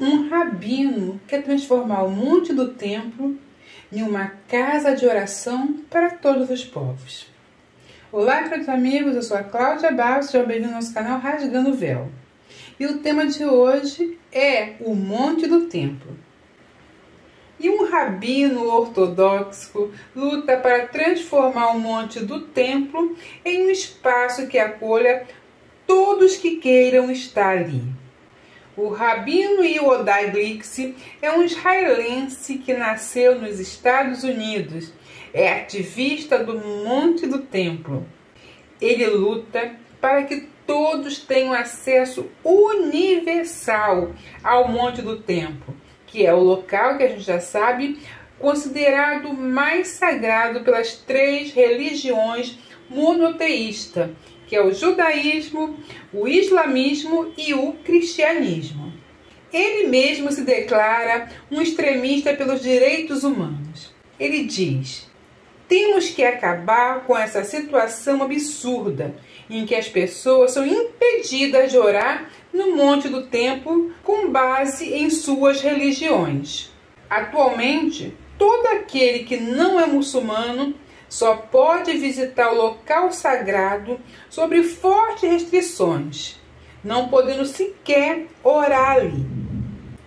Um rabino quer transformar o monte do templo em uma casa de oração para todos os povos. Olá, queridos amigos, eu sou a Cláudia Barros, seja bem-vindo ao nosso canal Rasgando o Véu. E o tema de hoje é o Monte do Templo. E um rabino ortodoxo luta para transformar o Monte do Templo em um espaço que acolha todos que queiram estar ali. O Rabino Yodai Glix é um israelense que nasceu nos Estados Unidos. É ativista do Monte do Templo. Ele luta para que todos tenham acesso universal ao Monte do Templo, que é o local que a gente já sabe considerado mais sagrado pelas três religiões monoteístas, que é o judaísmo, o islamismo e o cristianismo. Ele mesmo se declara um extremista pelos direitos humanos. Ele diz: temos que acabar com essa situação absurda em que as pessoas são impedidas de orar no Monte do Templo com base em suas religiões. Atualmente, todo aquele que não é muçulmano só pode visitar o local sagrado sobre fortes restrições, não podendo sequer orar ali.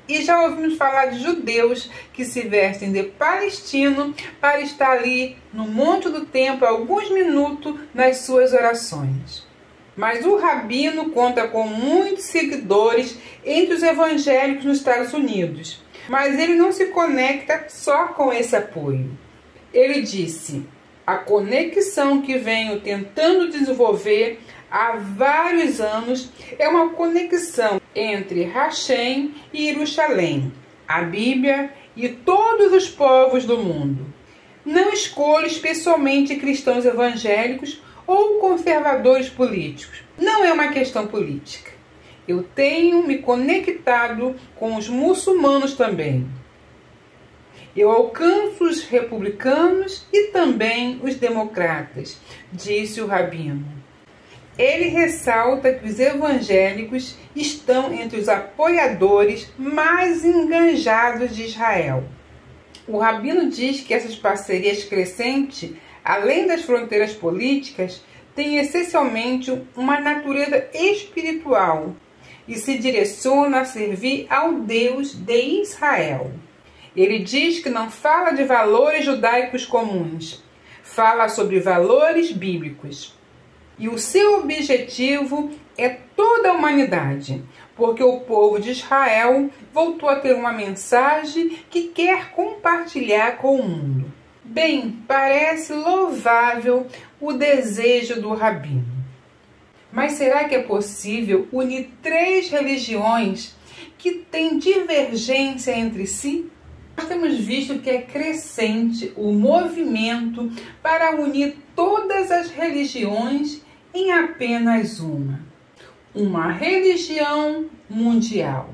E já ouvimos falar de judeus que se vestem de palestino para estar ali no Monte do Templo alguns minutos nas suas orações. Mas o rabino conta com muitos seguidores entre os evangélicos nos Estados Unidos. Mas ele não se conecta só com esse apoio. Ele disse: a conexão que venho tentando desenvolver há vários anos é uma conexão entre Hashem e Jerusalém, a Bíblia e todos os povos do mundo. Não escolho especialmente cristãos evangélicos ou conservadores políticos. Não é uma questão política. Eu tenho me conectado com os muçulmanos também. Eu alcanço os republicanos e também os democratas, disse o rabino. Ele ressalta que os evangélicos estão entre os apoiadores mais enganjados de Israel. O rabino diz que essas parcerias crescentes, além das fronteiras políticas, têm essencialmente uma natureza espiritual e se direciona a servir ao Deus de Israel. Ele diz que não fala de valores judaicos comuns, fala sobre valores bíblicos. E o seu objetivo é toda a humanidade, porque o povo de Israel voltou a ter uma mensagem que quer compartilhar com o mundo. Bem, parece louvável o desejo do rabino. Mas será que é possível unir três religiões que têm divergência entre si? Nós temos visto que é crescente o movimento para unir todas as religiões em apenas uma. Uma religião mundial,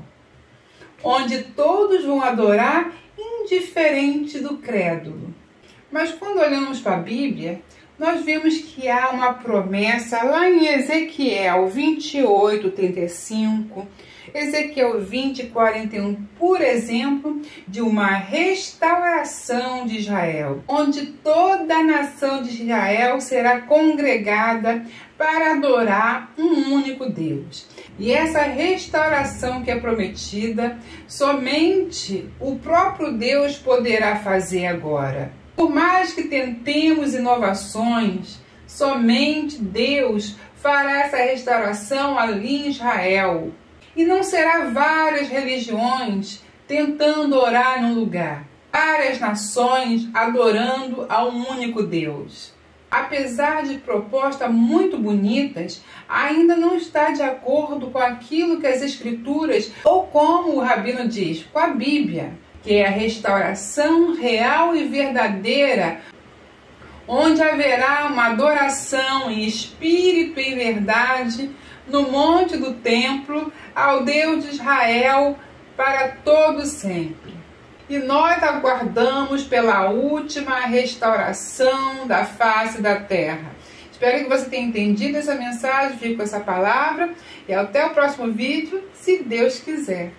onde todos vão adorar indiferente do crédulo. Mas quando olhamos para a Bíblia, nós vemos que há uma promessa lá em Ezequiel 28, 35 Ezequiel 20, 41, por exemplo, de uma restauração de Israel, onde toda a nação de Israel será congregada para adorar um único Deus. E essa restauração que é prometida, somente o próprio Deus poderá fazer agora. Por mais que tentemos inovações, somente Deus fará essa restauração ali em Israel. E não será várias religiões tentando orar num lugar, várias nações adorando a um único Deus. Apesar de propostas muito bonitas, ainda não está de acordo com aquilo que as Escrituras, ou como o Rabino diz, com a Bíblia, que é a restauração real e verdadeira onde haverá uma adoração em espírito e verdade no monte do templo ao Deus de Israel para todo sempre. E nós aguardamos pela última restauração da face da terra. Espero que você tenha entendido essa mensagem, fique com essa palavra e até o próximo vídeo, se Deus quiser.